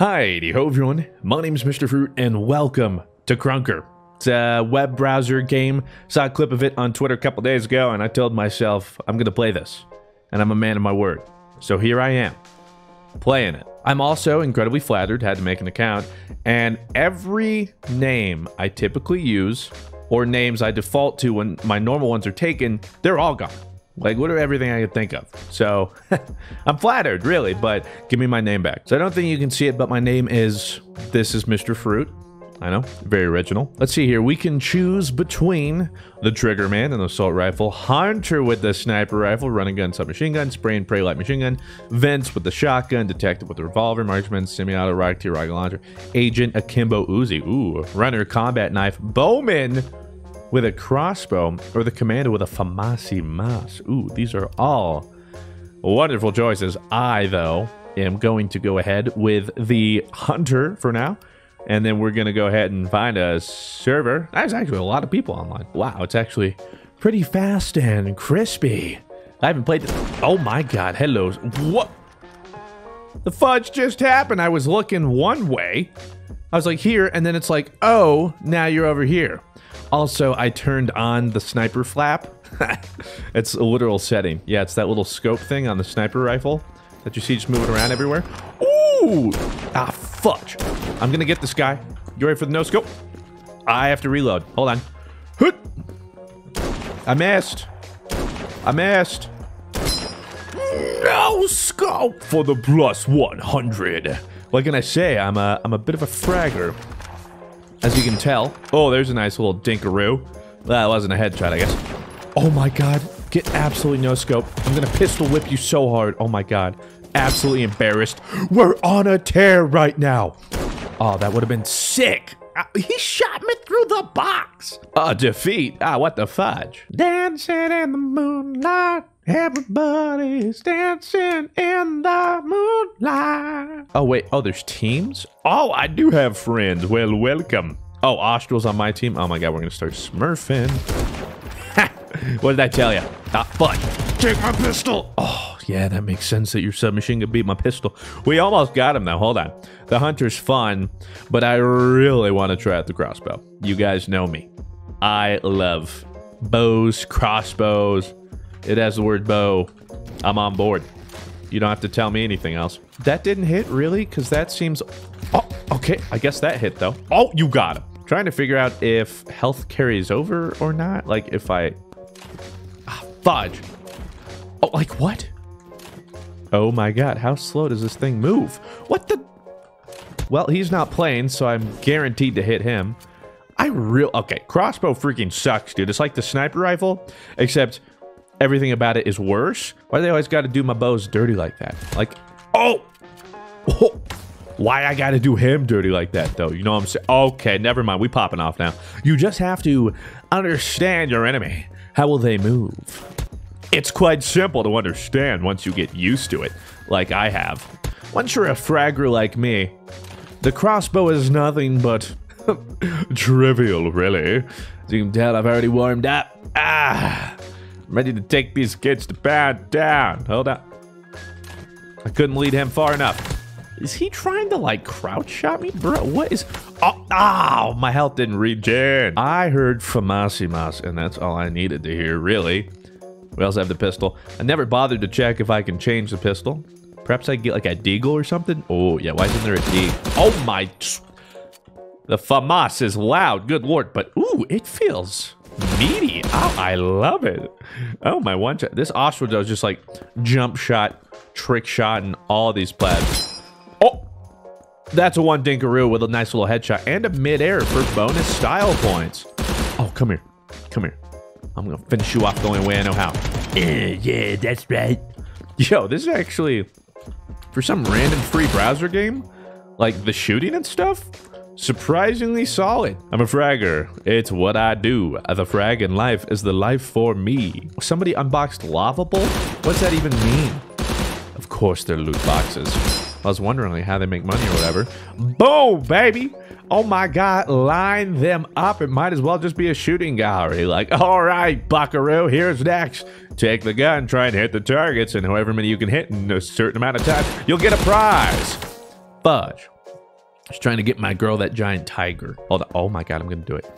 Hi, ho everyone. My name is Mr. Fruit, and welcome to Krunker. It's a web browser game. Saw a clip of it on Twitter a couple days ago, and I told myself I'm gonna play this, and I'm a man of my word. So here I am, playing it. I'm also incredibly flattered, had to make an account, and every name I typically use, or names I default to when my normal ones are taken, they're all gone. Like, what are everything I could think of. So, I'm flattered, really, but give me my name back. So, I don't think you can see it, but my name is This is Mr. Fruit. I know, very original. Let's see here. We can choose between the Trigger Man and the Assault Rifle, Hunter with the Sniper Rifle, Run N Gun, Submachine Gun, Spray and Pray Light Machine Gun, Vince with the Shotgun, Detective with the Revolver, Marksman, Semi-Auto, Rocketeer, Rocket Launcher, Agent Akimbo Uzi, ooh, Runner, Combat Knife, Bowman with a crossbow, or the Commander with a Famasi Mas. Ooh, these are all wonderful choices. I, though, am going to go ahead with the Hunter for now. And then we're going to go ahead and find a server. There's actually a lot of people online. Wow, it's actually pretty fast and crispy. I haven't played this. Oh my god, hello. What? The fudge just happened. I was looking one way. I was like here, and then it's like, oh, now you're over here. Also, I turned on the sniper flap. it's a literal setting. Yeah, it's that little scope thing on the sniper rifle that you see just moving around everywhere. Ooh! Ah, fudge. I'm gonna get this guy. You ready for the no scope? I have to reload. Hold on. I missed. I missed. No scope for the plus 100. What can I say? I'm a, I'm a bit of a fragger. As you can tell. Oh, there's a nice little dinkaroo. That wasn't a headshot, I guess. Oh my god. Get absolutely no scope. I'm gonna pistol whip you so hard. Oh my god. Absolutely embarrassed. We're on a tear right now. Oh, that would have been sick. Uh, he shot me through the box. A defeat. Ah, what the fudge? Dancing in the moonlight. Everybody's dancing in the moonlight. Oh, wait. Oh, there's teams? Oh, I do have friends. Well, welcome. Oh, Austral's on my team. Oh my god, we're gonna start smurfing. what did I tell you? Ah, fudge. Take my pistol. Oh, yeah, that makes sense that your submachine could beat my pistol. We almost got him, though. Hold on. The hunter's fun, but I really want to try out the crossbow. You guys know me. I love bows, crossbows. It has the word bow. I'm on board. You don't have to tell me anything else. That didn't hit, really? Because that seems... Oh, okay. I guess that hit, though. Oh, you got him. Trying to figure out if health carries over or not. Like, if I... Ah, fudge. Oh, like what? Oh my god, how slow does this thing move? What the... Well, he's not playing, so I'm guaranteed to hit him. I real... Okay, crossbow freaking sucks, dude. It's like the sniper rifle, except everything about it is worse. Why they always got to do my bows dirty like that? Like, oh! oh! Why I gotta do him dirty like that, though? You know what I'm saying? Okay, never mind. We popping off now. You just have to understand your enemy. How will they move? It's quite simple to understand once you get used to it, like I have. Once you're a fragger like me, the crossbow is nothing but trivial, really. As you can tell, I've already warmed up. Ah, ready to take these kids to bed down. Hold up. I couldn't lead him far enough. Is he trying to like crouch shot me? Bro, what is... Oh, ow, my health didn't regen. I heard Famasimas, and that's all I needed to hear, really. We also have the pistol. I never bothered to check if I can change the pistol. Perhaps I get like a deagle or something? Oh, yeah, why isn't there a a D? Oh my... The FAMAS is loud, good lord, but ooh, it feels meaty. Oh, I love it. Oh, my one shot. This Austral does just like jump shot, trick shot, and all these plebs. Oh, that's a one dinkaroo with a nice little headshot and a midair for bonus style points. Oh, come here. Come here. I'm gonna finish you off the only way I know how. Uh, yeah, that's right. Yo, this is actually, for some random free browser game, like the shooting and stuff, surprisingly solid. I'm a fragger. It's what I do. The frag in life is the life for me. Somebody unboxed Lava Bolt? What's that even mean? Of course they're loot boxes. I was wondering like, how they make money or whatever. Boom, baby! Oh my god, line them up. It might as well just be a shooting gallery. Like, all right, buckaroo, here's next. Take the gun, try and hit the targets, and however many you can hit in a certain amount of time, you'll get a prize. Fudge. Just trying to get my girl that giant tiger. Hold on. Oh my god, I'm gonna do it.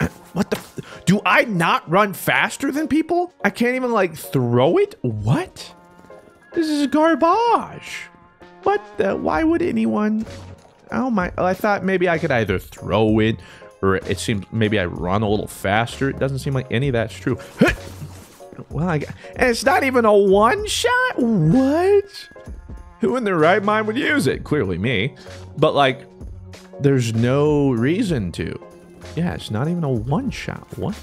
What the? Do I not run faster than people? I can't even like throw it? What? This is garbage. What the? Why would anyone? Oh my! Oh, I thought maybe I could either throw it, or it seems maybe I run a little faster. It doesn't seem like any of that's true. Well, I, and it's not even a one shot. What? Who in their right mind would use it? Clearly me. But like, there's no reason to. Yeah, it's not even a one shot. What?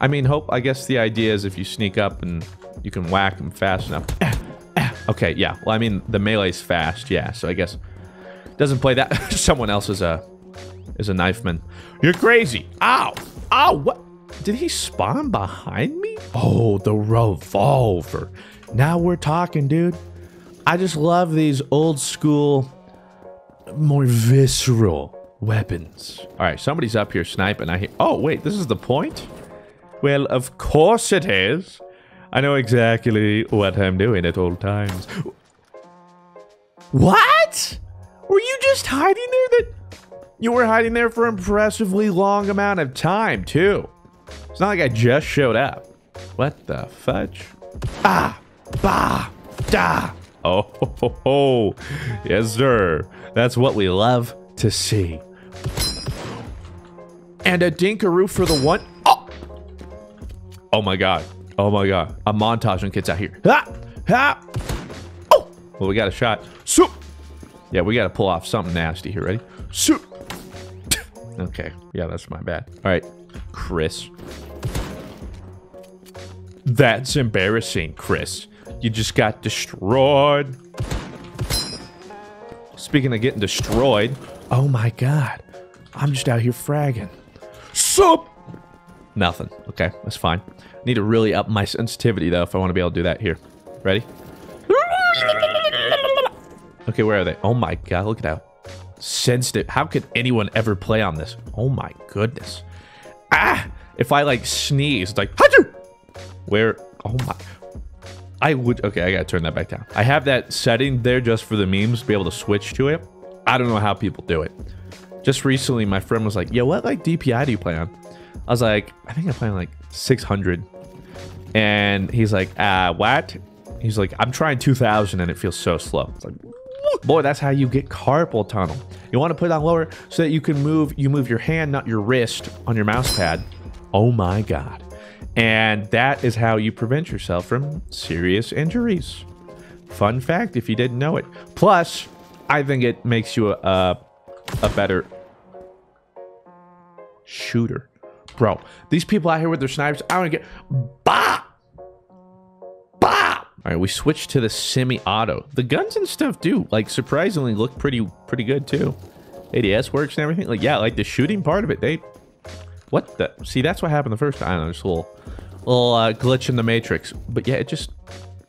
I mean, hope. I guess the idea is if you sneak up and you can whack them fast enough. Okay, yeah. Well, I mean, the melee's fast. Yeah, so I guess doesn't play that. Someone else is a is a knifeman. You're crazy. Ow! Ow! What? Did he spawn behind me? Oh, the revolver. Now we're talking, dude. I just love these old school, more visceral weapons. All right, somebody's up here sniping. I hear. Oh, wait, this is the point? Well, of course it is. I know exactly what I'm doing at all times. What? Were you just hiding there? That you were hiding there for an impressively long amount of time, too. It's not like I just showed up. What the fudge? Ah, bah, da. Oh, ho, ho, yes, sir. That's what we love to see. And a dinkaroo for the one. Oh, oh my god. Oh my god. A montage when kids out here. Ha, ha. Oh, well, we got a shot. Soup. Yeah, we got to pull off something nasty here. Ready? Soup. Okay. Yeah, that's my bad. All right, Chris. That's embarrassing, Chris. You just got destroyed. Speaking of getting destroyed, oh my god. I'm just out here fragging. Sup? Nothing. Okay, that's fine. Need to really up my sensitivity though if I want to be able to do that here. Ready? Okay, where are they? Oh my god, look at how sensitive. How could anyone ever play on this? Oh my goodness. Ah! If I like sneeze, it's like, Hachu! Where? Oh my. I would. Okay, I gotta turn that back down. I have that setting there just for the memes to be able to switch to it. I don't know how people do it. Just recently, my friend was like, Yo, what like DPI do you play on? I was like, I think I play on like 600. And he's like, ah, what? He's like, I'm trying 2000 and it feels so slow. It's like, boy, that's how you get carpal tunnel. You want to put it on lower so that you can move, you move your hand, not your wrist on your mouse pad. Oh my God. And that is how you prevent yourself from serious injuries. Fun fact if you didn't know it. Plus, I think it makes you a, a, better shooter. Bro, these people out here with their snipers, I don't get bah! Bah! All right, we switched to the semi-auto. The guns and stuff do like surprisingly look pretty pretty good too. ADS works and everything. Like yeah, like the shooting part of it, they what the see that's what happened the first time. I don't know, just a little little uh, glitch in the matrix. But yeah, it just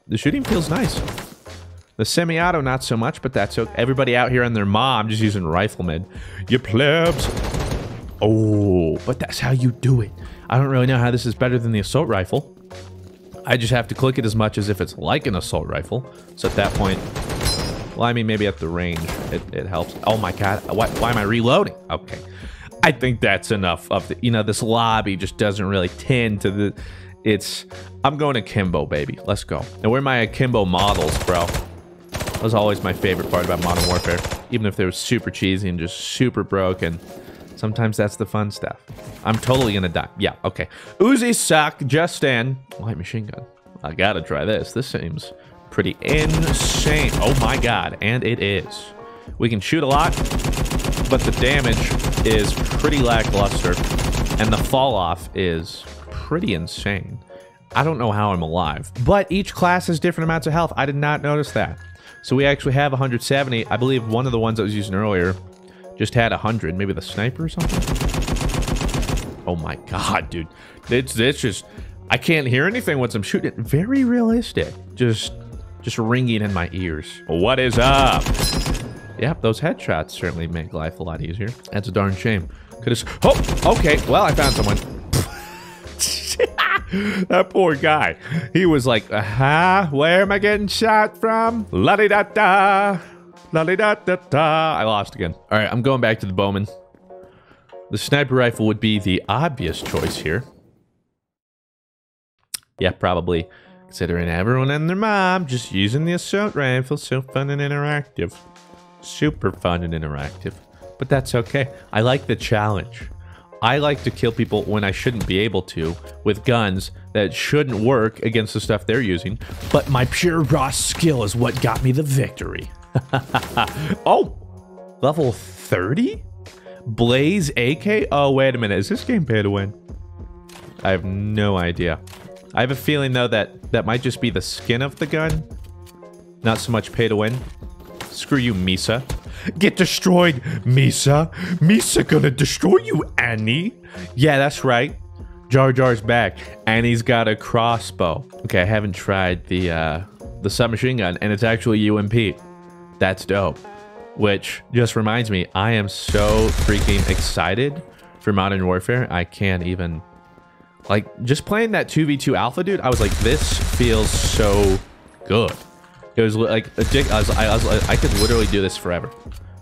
the shooting feels nice. The semi-auto not so much, but that's okay. Everybody out here and their mom just using rifle mid. You plebs. Oh, but that's how you do it. I don't really know how this is better than the assault rifle. I just have to click it as much as if it's like an assault rifle. So at that point, well, I mean, maybe at the range, it, it helps. Oh my god, why, why am I reloading? Okay. I think that's enough of the, you know, this lobby just doesn't really tend to the, it's, I'm going akimbo, baby. Let's go. And where are my akimbo models, bro? That was always my favorite part about Modern Warfare. Even if they were super cheesy and just super broken. Sometimes that's the fun stuff. I'm totally gonna die. Yeah, okay. Uzi suck, just in. Light machine gun. I gotta try this. This seems pretty insane. Oh my god, and it is. We can shoot a lot, but the damage is pretty lackluster, and the fall off is pretty insane. I don't know how I'm alive, but each class has different amounts of health. I did not notice that. So we actually have 170. I believe one of the ones I was using earlier just had 100. Maybe the sniper or something? Oh my god, dude. It's, it's just... I can't hear anything once I'm shooting. It Very realistic. Just just ringing in my ears. What is up? Yep, those headshots certainly make life a lot easier. That's a darn shame. Could have... Oh, okay. Well, I found someone. that poor guy. He was like, huh? Where am I getting shot from? La di da da. La da da da da. I lost again. All right, I'm going back to the Bowman. The sniper rifle would be the obvious choice here. Yeah, probably. Considering everyone and their mom just using the assault rifle, so fun and interactive. Super fun and interactive. But that's okay. I like the challenge. I like to kill people when I shouldn't be able to with guns that shouldn't work against the stuff they're using. But my pure raw skill is what got me the victory. oh, level 30? Blaze AK? Oh, wait a minute. Is this game pay to win? I have no idea. I have a feeling, though, that that might just be the skin of the gun. Not so much pay to win. Screw you, Misa. Get destroyed, Misa. Misa gonna destroy you, Annie. Yeah, that's right. Jar Jar's back. Annie's got a crossbow. Okay, I haven't tried the uh, the submachine gun, and it's actually UMP. That's dope. Which just reminds me, I am so freaking excited for Modern Warfare. I can't even like just playing that 2v2 alpha dude. I was like, this feels so good. It was like. I was, I was, I could literally do this forever.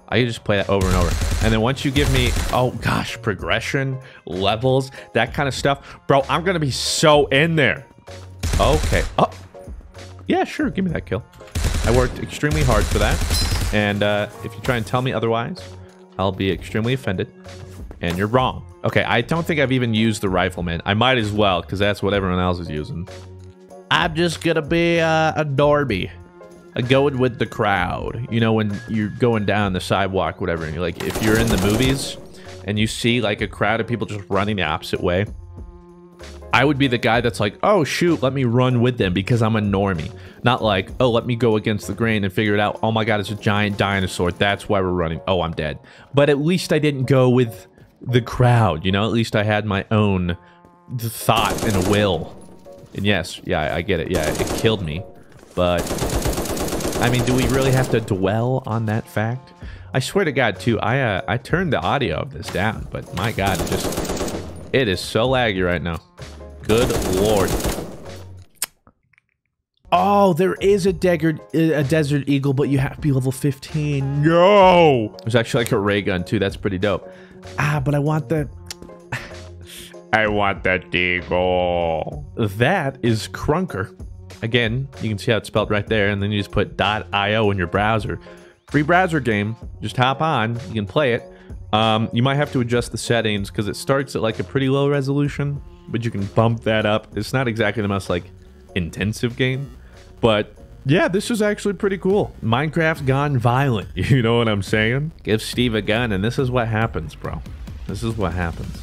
I could just play that over and over. And then once you give me, oh gosh, progression, levels, that kind of stuff, bro, I'm gonna be so in there. Okay. Oh, yeah, sure. Give me that kill. I worked extremely hard for that. And uh, if you try and tell me otherwise, I'll be extremely offended. And you're wrong. Okay, I don't think I've even used the rifleman. I might as well, because that's what everyone else is using. I'm just gonna be uh, a Darby. Going with the crowd. You know, when you're going down the sidewalk, whatever, and you're like, if you're in the movies and you see like a crowd of people just running the opposite way, I would be the guy that's like, oh shoot, let me run with them because I'm a normie. Not like, oh, let me go against the grain and figure it out. Oh my god, it's a giant dinosaur. That's why we're running. Oh, I'm dead. But at least I didn't go with the crowd, you know? At least I had my own thought and a will. And yes, yeah, I get it. Yeah, it killed me. But, I mean, do we really have to dwell on that fact? I swear to God, too, I uh, I turned the audio of this down, but my God, it just, it is so laggy right now. Good Lord. Oh, there is a, desert, a desert eagle, but you have to be level 15. No! There's actually like a ray gun, too. That's pretty dope. Ah, but I want the... I want that eagle. That is Krunker. Again, you can see how it's spelled right there, and then you just put .io in your browser. Free browser game. Just hop on. You can play it. Um, you might have to adjust the settings because it starts at like a pretty low resolution, but you can bump that up. It's not exactly the most like intensive game, but yeah, this is actually pretty cool. Minecraft's gone violent. You know what I'm saying? Give Steve a gun, and this is what happens, bro. This is what happens.